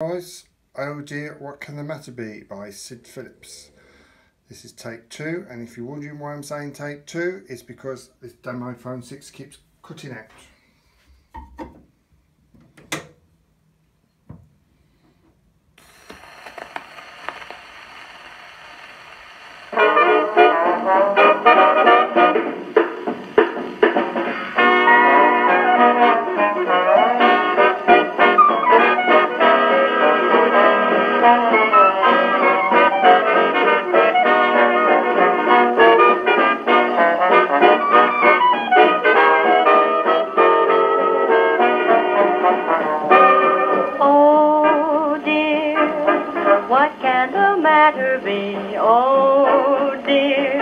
Guys, Oh Dear What Can the Matter Be by Sid Phillips. This is take two, and if you're wondering why I'm saying take two, it's because this demo phone 6 keeps cutting out. What can the matter be? Oh dear,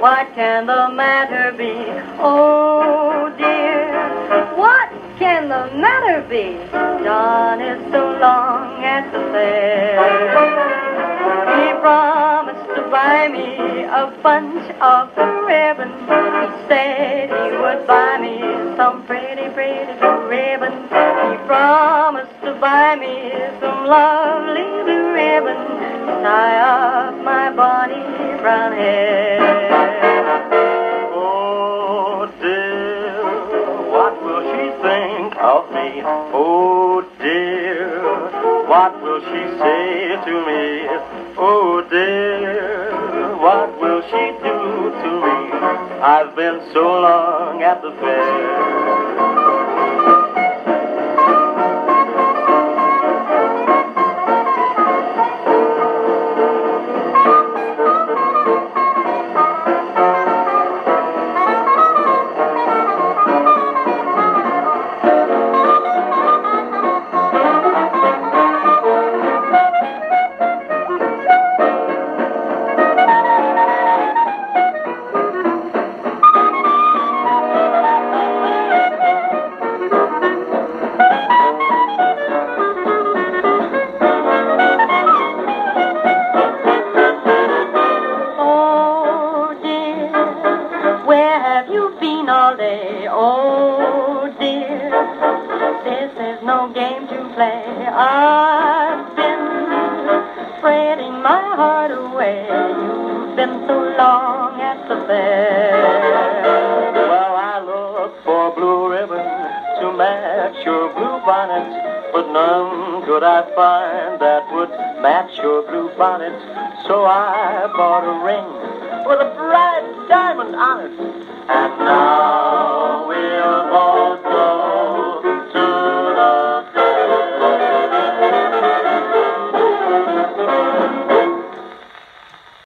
what can the matter be? Oh dear, what can the matter be? John is so long at the fair. He promised to buy me a bunch of ribbons. He said he would buy me some pretty, pretty blue ribbons. He promised to buy me some lovely blue to tie up my bonny brown hair. Oh dear, what will she think of me? Oh dear, what will she say to me? Oh dear, what will she do to me? I've been so long at the fair. Been all day? Oh dear, this is no game to play. I've been fretting my heart away. You've been so long at the fair. Well, I look for blue ribbons to match your blue bonnet, but none could I find that would match your blue bonnet. So I bought a ring with a bright diamond on it, and now